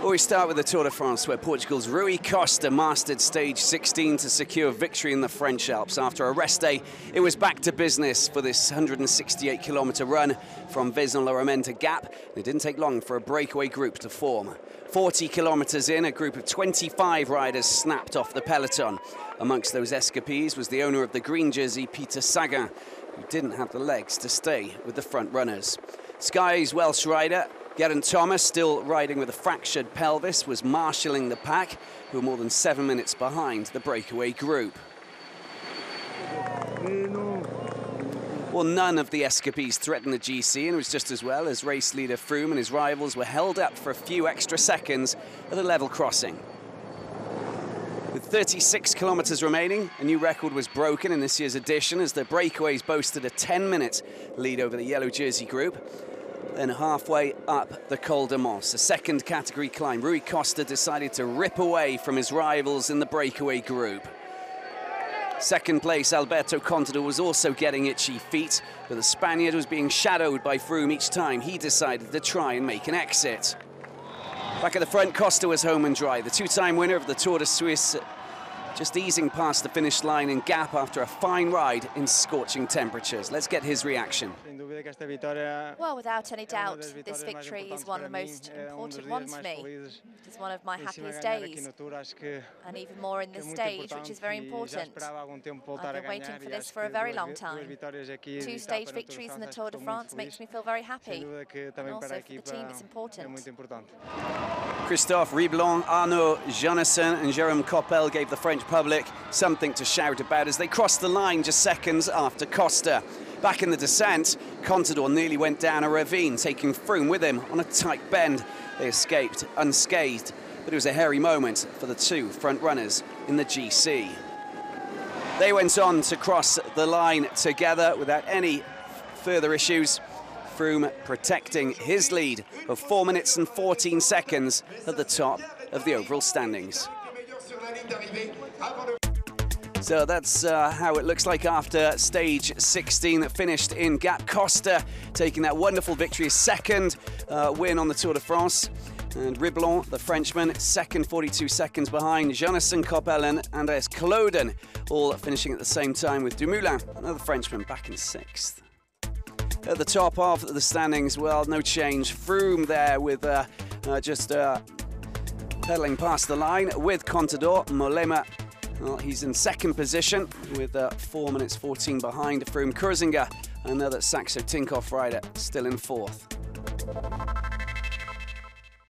Well, we start with the Tour de France, where Portugal's Rui Costa mastered stage 16 to secure victory in the French Alps. After a rest day, it was back to business for this 168 kilometre run from Vaison-la-Romaine to Gap. It didn't take long for a breakaway group to form. 40 kilometres in, a group of 25 riders snapped off the peloton. Amongst those escapees was the owner of the green jersey, Peter Sagan, who didn't have the legs to stay with the front runners. Sky's Welsh rider Geraint Thomas, still riding with a fractured pelvis, was marshalling the pack, who were more than seven minutes behind the breakaway group. Well, none of the escapees threatened the GC, and it was just as well as race leader Froome and his rivals were held up for a few extra seconds at the level crossing. With 36 kilometres remaining, a new record was broken in this year's edition as the breakaways boasted a 10-minute lead over the yellow jersey group then halfway up the Col de Manse, a second category climb, Rui Costa decided to rip away from his rivals in the breakaway group. Second place, Alberto Contador was also getting itchy feet, but the Spaniard was being shadowed by Froome each time he decided to try and make an exit. Back at the front, Costa was home and dry. The two-time winner of the Tour de Suisse just easing past the finish line in Gap after a fine ride in scorching temperatures. Let's get his reaction. Well, without any doubt, this victory is one of the most eh, important ones for me. It is one of my happiest days, and even more in this stage, which is very important. I've been waiting for this for a very long time. Two stage victories in the Tour de France makes me feel very happy, and also for the team it's important. Christophe Riblon, Arnaud Jeannesson and Jerome Coppel gave the French public something to shout about as they crossed the line just seconds after Costa. Back in the descent, Contador nearly went down a ravine, taking Froome with him on a tight bend. They escaped unscathed, but it was a hairy moment for the two front runners in the GC. They went on to cross the line together without any further issues. Froome protecting his lead of 4 minutes and 14 seconds at the top of the overall standings. So that's uh, how it looks like after stage 16 that finished in Gap. Costa taking that wonderful victory, second uh, win on the Tour de France. And Riblon, the Frenchman, second, 42 seconds behind. Jeannesson Coppel and Andreas Kloden, all finishing at the same time with Dumoulin, another Frenchman, back in sixth. At the top of the standings, well, no change. Froome there with uh, uh, just uh, pedaling past the line with Contador. Mollema well, he's in second position with uh, 4 minutes 14 behind Froome. Kreuziger, another Saxo Tinkoff rider, still in fourth.